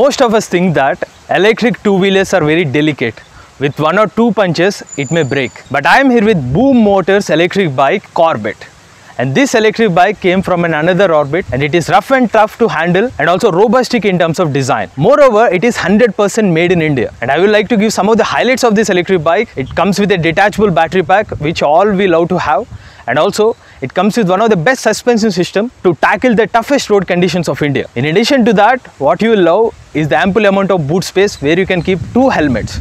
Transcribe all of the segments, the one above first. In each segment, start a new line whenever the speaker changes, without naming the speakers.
Most of us think that electric two wheelers are very delicate. With one or two punches, it may break. But I am here with Boom Motors electric bike Corbett. And this electric bike came from an another orbit and it is rough and tough to handle and also robustic in terms of design. Moreover, it is 100% made in India. And I would like to give some of the highlights of this electric bike. It comes with a detachable battery pack which all we love to have and also it comes with one of the best suspension system to tackle the toughest road conditions of India. In addition to that, what you will love is the ample amount of boot space where you can keep two helmets.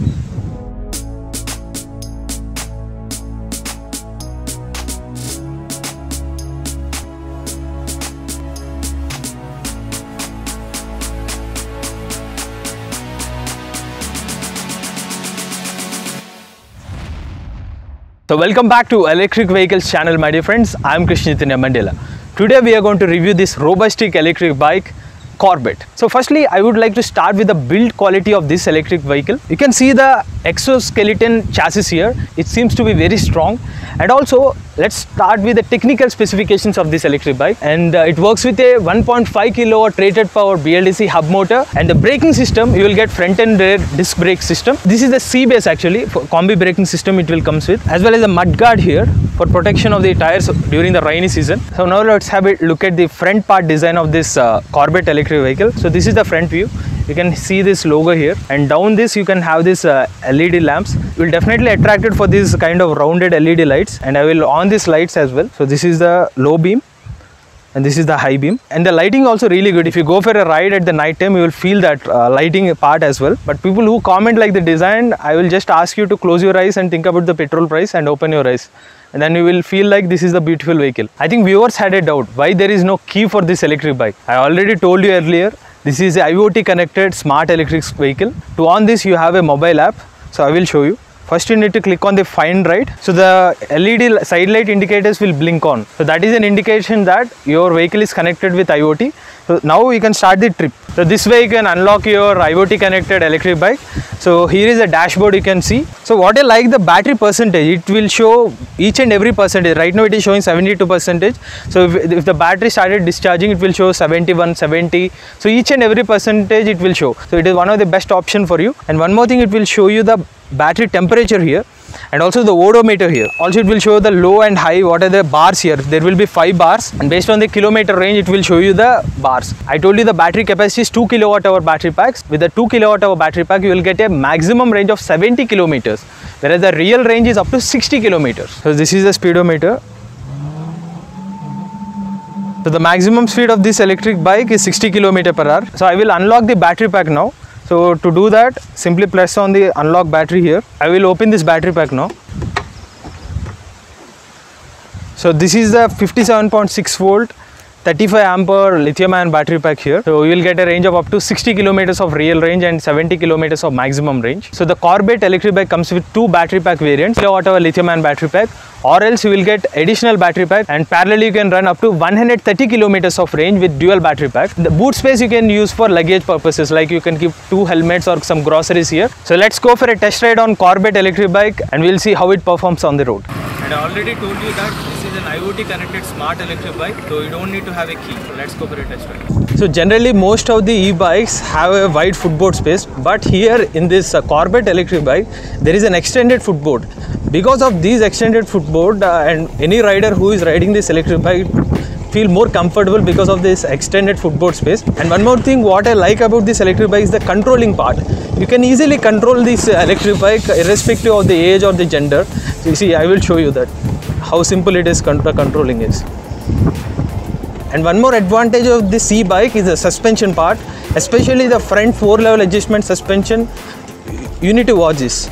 So welcome back to Electric Vehicles channel my dear friends. I am Krishna Mandela. Today we are going to review this robustic electric bike Corbett. So firstly I would like to start with the build quality of this electric vehicle. You can see the exoskeleton chassis here. It seems to be very strong and also let's start with the technical specifications of this electric bike and uh, it works with a 1.5 kilowatt rated power BLDC hub motor and the braking system you will get front and rear disc brake system. This is the CBS actually for combi braking system it will comes with as well as the mud guard here for protection of the tires during the rainy season. So now let's have a look at the front part design of this uh, Corbett electric vehicle. So this is the front view. You can see this logo here and down this you can have this uh, LED lamps. You will definitely attracted for this kind of rounded LED lights and I will on these lights as well. So this is the low beam and this is the high beam and the lighting also really good if you go for a ride at the night time you will feel that uh, lighting part as well but people who comment like the design i will just ask you to close your eyes and think about the petrol price and open your eyes and then you will feel like this is the beautiful vehicle i think viewers had a doubt why there is no key for this electric bike i already told you earlier this is a iot connected smart electric vehicle to on this you have a mobile app so i will show you First you need to click on the find right. So the LED side light indicators will blink on. So that is an indication that your vehicle is connected with IoT. So now you can start the trip. So this way you can unlock your IoT connected electric bike. So here is a dashboard you can see. So what I like the battery percentage, it will show each and every percentage. Right now it is showing 72 percentage. So if, if the battery started discharging, it will show 71, 70. So each and every percentage it will show. So it is one of the best option for you. And one more thing, it will show you the battery temperature here and also the odometer here. Also it will show the low and high what are the bars here. There will be five bars and based on the kilometer range it will show you the bars. I told you the battery capacity is 2 kilowatt hour battery packs. With the 2 kilowatt hour battery pack you will get a maximum range of 70 kilometers whereas the real range is up to 60 kilometers. So this is the speedometer. So the maximum speed of this electric bike is 60 km per hour. So i will unlock the battery pack now so to do that, simply press on the unlock battery here. I will open this battery pack now. So this is the 57.6 volt 35 ampere lithium ion battery pack here. So you will get a range of up to 60 kilometers of real range and 70 kilometers of maximum range. So the Corbett electric bike comes with two battery pack variants, kilowatt hour lithium ion battery pack or else you will get additional battery pack and parallel you can run up to 130 kilometers of range with dual battery pack. The boot space you can use for luggage purposes like you can keep two helmets or some groceries here. So let's go for a test ride on Corbett electric bike and we'll see how it performs on the road. And I already told you that is an IoT connected smart electric bike so you don't need to have a key. So let's go for a test ride. So generally most of the e-bikes have a wide footboard space but here in this uh, electric bike there is an extended footboard. Because of these extended footboard uh, and any rider who is riding this electric bike feel more comfortable because of this extended footboard space and one more thing what i like about this electric bike is the controlling part you can easily control this electric bike irrespective of the age or the gender so you see i will show you that how simple it is control controlling is. And one more advantage of this e-bike is the suspension part especially the front four level adjustment suspension you need to watch this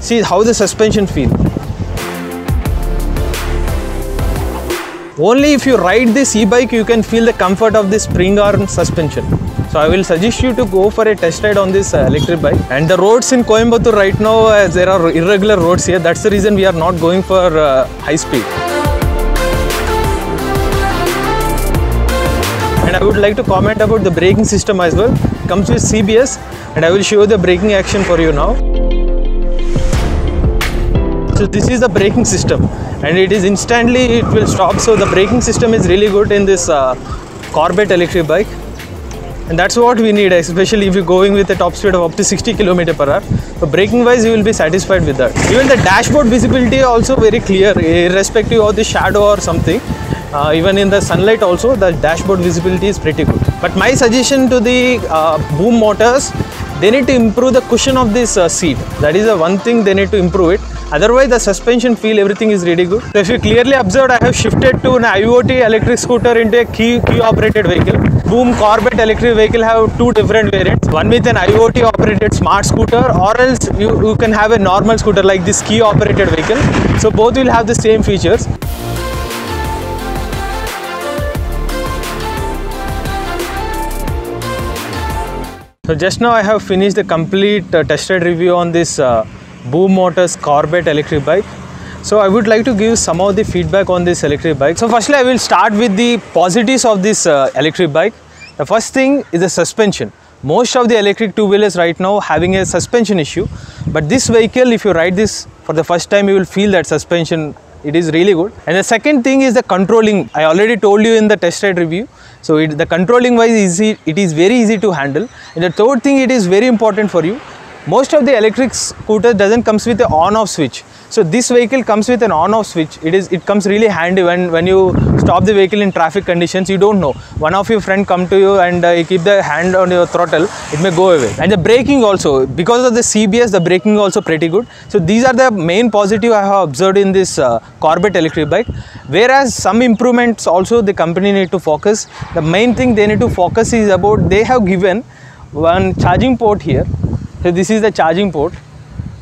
see how the suspension feel only if you ride this e-bike you can feel the comfort of this spring arm suspension. So i will suggest you to go for a test ride on this uh, electric bike. And the roads in coimbatore right now uh, there are irregular roads here. That's the reason we are not going for uh, high speed. And i would like to comment about the braking system as well. Comes with cbs and i will show the braking action for you now. So this is the braking system and it is instantly it will stop. So the braking system is really good in this uh, electric bike. And that's what we need especially if you're going with a top speed of up to 60 km per hour. So braking wise you will be satisfied with that. Even the dashboard visibility also very clear irrespective of the shadow or something. Uh, even in the sunlight also the dashboard visibility is pretty good. But my suggestion to the uh, boom motors they need to improve the cushion of this uh, seat. That is the one thing they need to improve it otherwise the suspension feel everything is really good. So if you clearly observed i have shifted to an iot electric scooter into a key key operated vehicle. Boom Corbett electric vehicle have two different variants. One with an iot operated smart scooter or else you, you can have a normal scooter like this key operated vehicle. So both will have the same features. So just now I have finished the complete uh, tested review on this uh, Boom Motors Corbett electric bike. So I would like to give some of the feedback on this electric bike. So firstly I will start with the positives of this uh, electric bike. The first thing is the suspension. Most of the electric two-wheelers right now having a suspension issue. But this vehicle if you ride this for the first time you will feel that suspension it is really good and the second thing is the controlling i already told you in the test ride review so it, the controlling wise easy it is very easy to handle and the third thing it is very important for you most of the electric scooter doesn't comes with the on off switch so this vehicle comes with an on-off switch. It is it comes really handy when when you stop the vehicle in traffic conditions. You don't know. One of your friend come to you and uh, you keep the hand on your throttle. It may go away. And the braking also because of the CBS, the braking also pretty good. So these are the main positive I have observed in this uh, Corbett electric bike. Whereas some improvements also the company need to focus. The main thing they need to focus is about they have given one charging port here. So this is the charging port.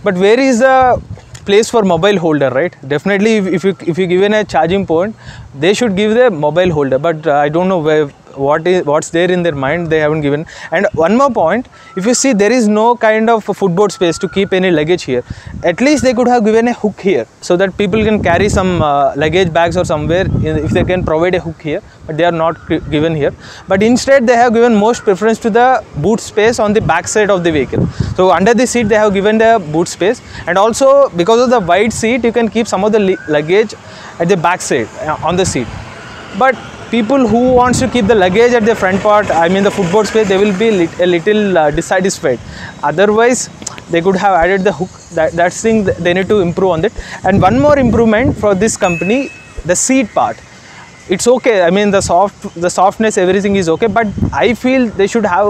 But where is the place for mobile holder right definitely if, if you if you given a charging point they should give the mobile holder but uh, i don't know where what is what's there in their mind they haven't given. And one more point if you see there is no kind of footboard space to keep any luggage here. At least they could have given a hook here so that people can carry some uh, luggage bags or somewhere if they can provide a hook here but they are not given here. But instead they have given most preference to the boot space on the back side of the vehicle. So under the seat they have given the boot space. And also because of the wide seat you can keep some of the luggage at the back side uh, on the seat. But people who wants to keep the luggage at the front part i mean the footboard space they will be lit, a little uh, dissatisfied. Otherwise they could have added the hook. That that's thing they need to improve on that. And one more improvement for this company the seat part. It's okay. I mean the soft the softness everything is okay but i feel they should have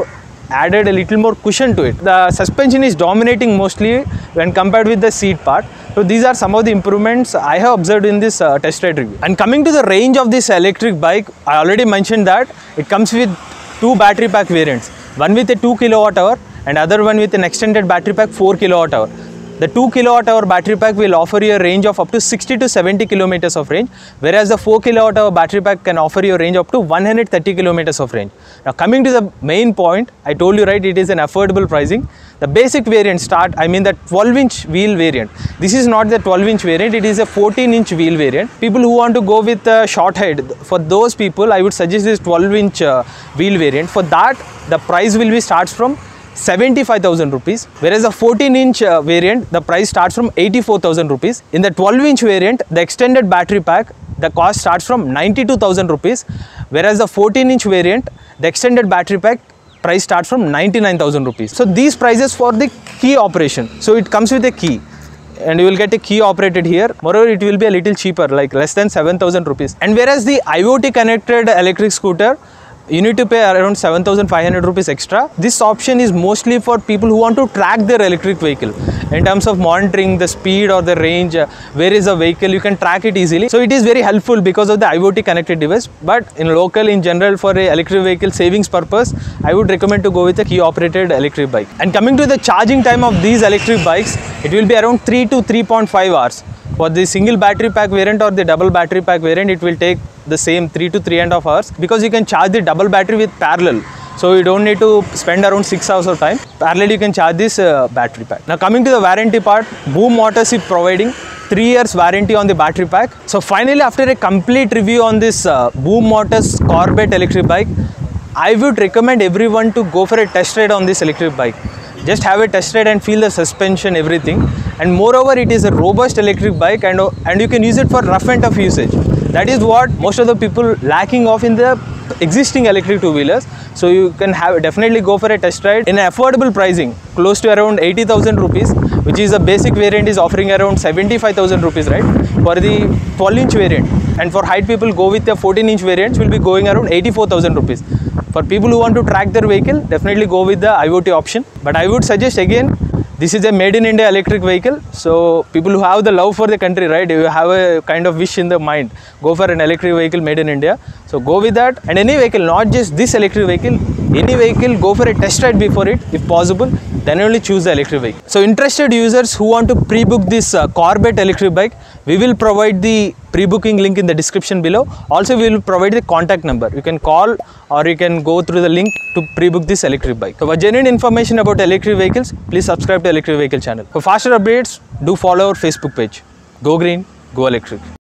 added a little more cushion to it. The suspension is dominating mostly when compared with the seat part. So these are some of the improvements I have observed in this uh, test ride review. And coming to the range of this electric bike, I already mentioned that it comes with two battery pack variants. One with a 2 kilowatt hour and other one with an extended battery pack 4 kilowatt hour. The 2 kilowatt hour battery pack will offer you a range of up to 60 to 70 kilometers of range, whereas the 4 kilowatt hour battery pack can offer you a range up to 130 kilometers of range. Now coming to the main point, I told you right, it is an affordable pricing. The basic variant start, I mean the 12 inch wheel variant. This is not the 12 inch variant, it is a 14 inch wheel variant. People who want to go with a short head, for those people, I would suggest this 12 inch uh, wheel variant. For that, the price will be starts from 75,000 rupees whereas the 14 inch uh, variant the price starts from 84,000 rupees. In the 12 inch variant the extended battery pack the cost starts from 92,000 rupees whereas the 14 inch variant the extended battery pack price starts from 99,000 rupees. So these prices for the key operation. So it comes with a key and you will get a key operated here. Moreover it will be a little cheaper like less than 7000 rupees. And whereas the iot connected electric scooter you need to pay around 7500 rupees extra. This option is mostly for people who want to track their electric vehicle in terms of monitoring the speed or the range uh, where is the vehicle you can track it easily. So it is very helpful because of the iot connected device. But in local in general for a electric vehicle savings purpose i would recommend to go with a key operated electric bike. And coming to the charging time of these electric bikes it will be around 3 to 3.5 hours. For the single battery pack variant or the double battery pack variant it will take the same 3 to 3 and a half hours because you can charge the double battery with parallel so you don't need to spend around 6 hours of time. Parallel you can charge this uh, battery pack. Now coming to the warranty part boom motors is providing 3 years warranty on the battery pack. So finally after a complete review on this uh, boom motors Corbett electric bike i would recommend everyone to go for a test ride on this electric bike. Just have a test ride and feel the suspension everything. And moreover it is a robust electric bike and and you can use it for rough and tough usage. That is what most of the people lacking of in the existing electric two wheelers. So you can have definitely go for a test ride in affordable pricing, close to around 80,000 rupees, which is a basic variant is offering around 75,000 rupees, right? For the 12 inch variant, and for height people go with the 14 inch variants will be going around 84,000 rupees. For people who want to track their vehicle, definitely go with the IoT option. But I would suggest again this is a made in India electric vehicle. So people who have the love for the country, right? You have a kind of wish in the mind, go for an electric vehicle made in India. So go with that. And any vehicle, not just this electric vehicle, any vehicle, go for a test ride before it, if possible. Then only choose the electric vehicle. So interested users who want to pre-book this uh, electric bike, we will provide the pre-booking link in the description below. Also, we will provide the contact number. You can call or you can go through the link to pre-book this electric bike. So for genuine information about electric vehicles, please subscribe to electric vehicle channel. For faster updates, do follow our Facebook page. Go green, go electric.